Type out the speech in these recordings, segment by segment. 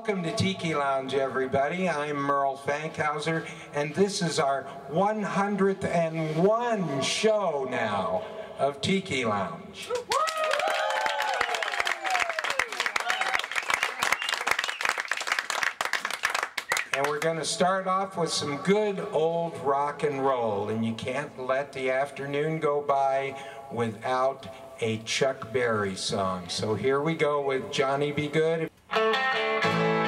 Welcome to Tiki Lounge, everybody. I'm Merrell Fankhauser, and this is our 101 show now of Tiki Lounge. And we're going to start off with some good old rock and roll, and you can't let the afternoon go by without a Chuck Berry song. So here we go with Johnny B. Goode thank you.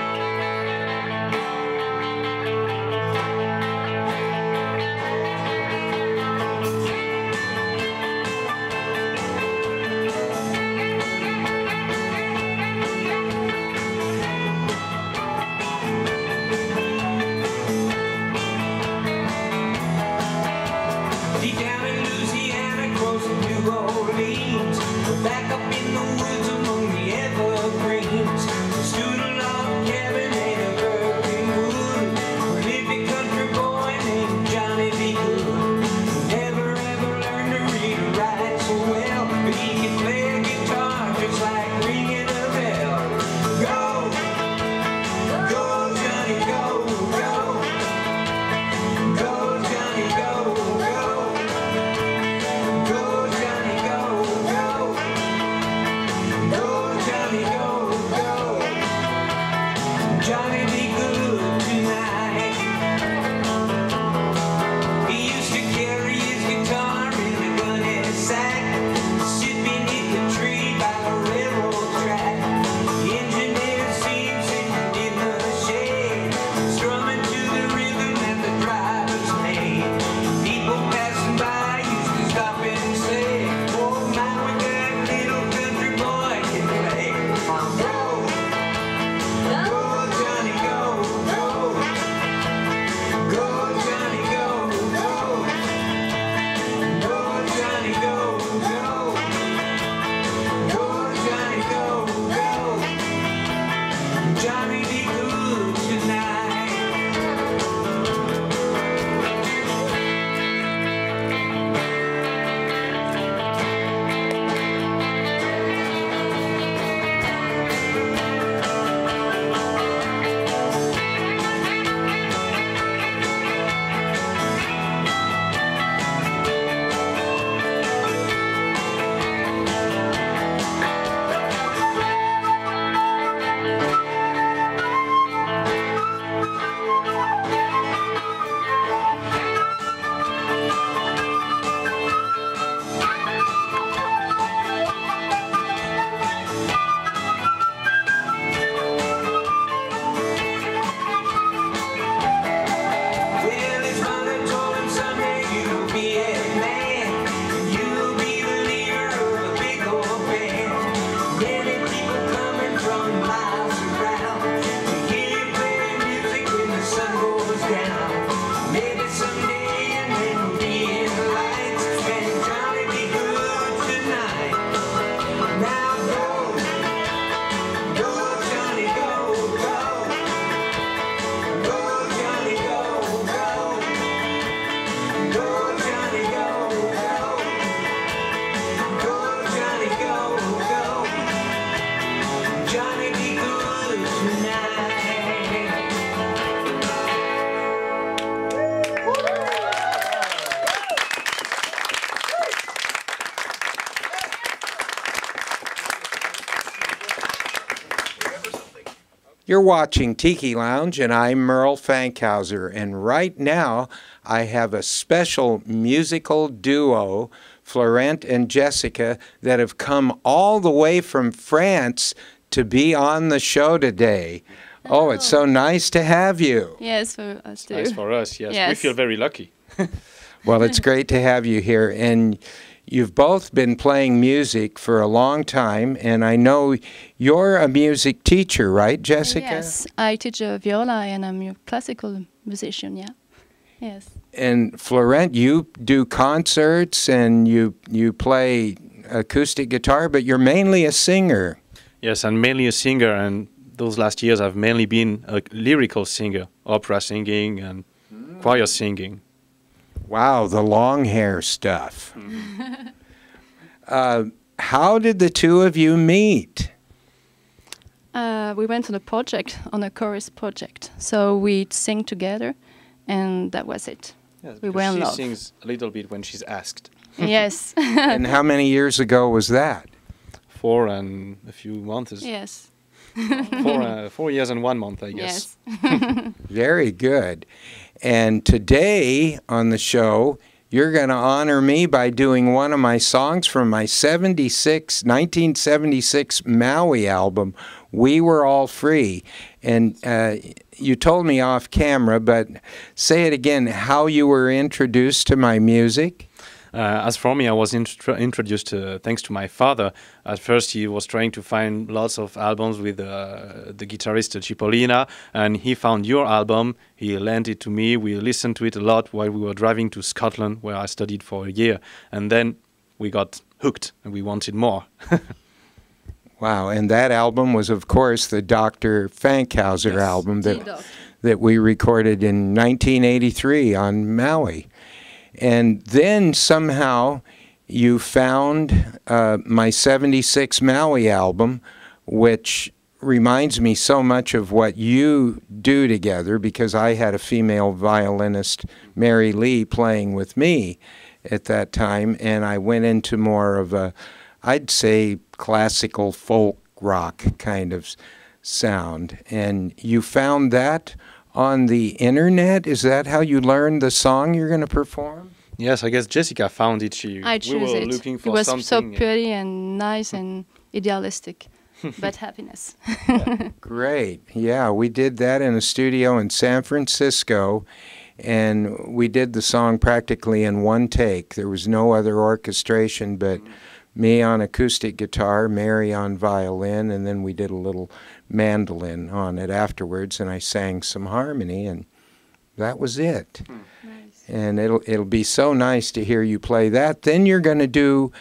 You're watching Tiki Lounge, and I'm Merrell Fankhauser. And right now, I have a special musical duo, Florent and Jessica, that have come all the way from France to be on the show today. Oh, it's so nice to have you. Yes, for us too. It's nice for us, yes. yes. We feel very lucky. well, it's great to have you here. And you've both been playing music for a long time, and I know you're a music teacher, right, Jessica? Yes, I teach uh, viola and I'm a classical musician. Yeah. Yes. And Florent, you do concerts and you you play acoustic guitar, but you're mainly a singer. Yes, I'm mainly a singer, and those last years I've mainly been a lyrical singer, opera singing and choir singing. Wow, the long hair stuff. uh, how did the two of you meet? Uh, we went on a project, on a chorus project. So we'd sing together, and that was it. Yes, We because were in she love. sings a little bit when she's asked. yes. and how many years ago was that? Four and a few months. yes. Four, uh, four years and one month, I guess. Yes. Very good. And today on the show, you're going to honor me by doing one of my songs from my 76 1976 Maui album, We Were All Free. And uh, you told me off camera, but say it again how you were introduced to my music. Uh, as for me, I was intro- introduced uh, thanks to my father. At first, he was trying to find lots of albums with uh, the guitarist Cipollina, and he found your album. He lent it to me. We listened to it a lot while we were driving to Scotland, where I studied for a year. And then we got hooked, and we wanted more. Wow, and that album was, of course, the Dr. Fankhauser Yes. album that that we recorded in 1983 on Maui. And then somehow you found uh, my 76 Maui album, which reminds me so much of what you do together because I had a female violinist, Mary Lee, playing with me at that time. And I went into more of a, I'd say, classical folk rock kind of sound. And you found that on the internet? Is that how you learned the song you're going to perform? yes, I guess Jessica found it. She, I we choose were it. looking for it was something. so pretty and nice and idealistic, but happiness. Great. Yeah, we did that in a studio in San Francisco, and we did the song practically in one take. There was no other orchestration but mm. me on acoustic guitar, Mary on violin, and then we did a little mandolin on it afterwards, and I sang some harmony, and that was it. nice. And it'll it'll be so nice to hear you play that. Then you're going to do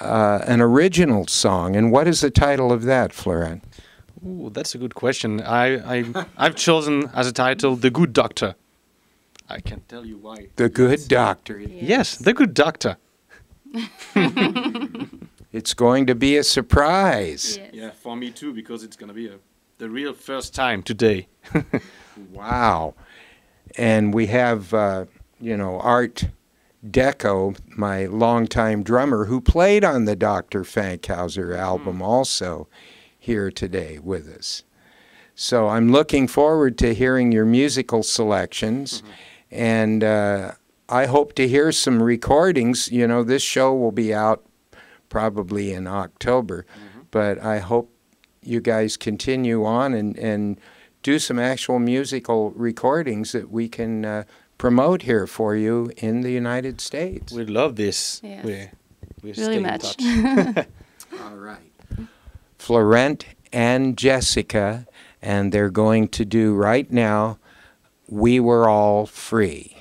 uh, an original song, and what is the title of that, Florent? Ooh, that's a good question. I, I, I've chosen as a title "The Good Doctor." I can't tell you why. The Good Doctor. Yes, The Good Doctor. It's going to be a surprise. Yes. Yeah, for me too, because it's gonna be a, the real first time today. Wow. And we have, uh, you know, Art Deco, my longtime drummer, who played on the Dr. Fankhauser album also here today with us. So I'm looking forward to hearing your musical selections. And uh, I hope to hear some recordings. You know, this show will be out probably in October, but I hope you guys continue on and, and do some actual musical recordings that we can uh, promote here for you in the United States. we love this. Yes. We, we Really much. All right. Florent and Jessica, and they're going to do right now, We Were All Free.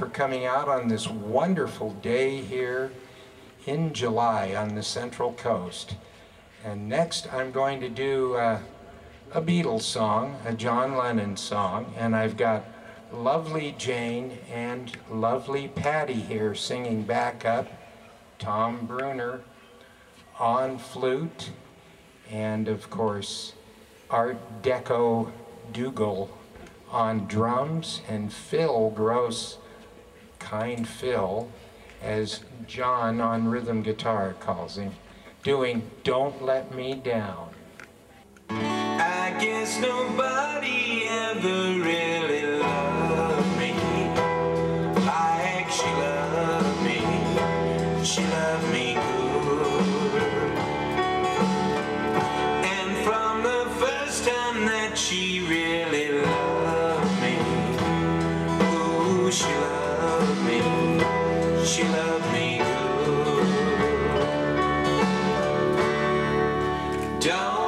for coming out on this wonderful day here in July on the Central Coast. And next I'm going to do uh, a Beatles song, a John Lennon song, and I've got lovely Jane and lovely Patty here singing back up, Tom Bruner on flute, and of course Art Deco Dougal on drums, and Phil Gross Kind Phil, as John on rhythm guitar calls him, doing Don't Let Me Down. I guess nobody ever Don't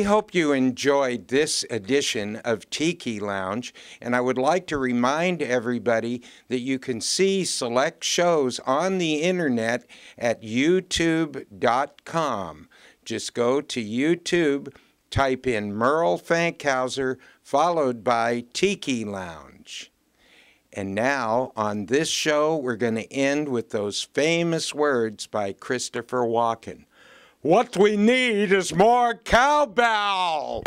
We hope you enjoyed this edition of Tiki Lounge, and I would like to remind everybody that you can see select shows on the internet at youtube.com. Just go to YouTube, type in Merrell Fankhauser, followed by Tiki Lounge. And now, on this show, we're going to end with those famous words by Christopher Walken. What we need is more cowbell.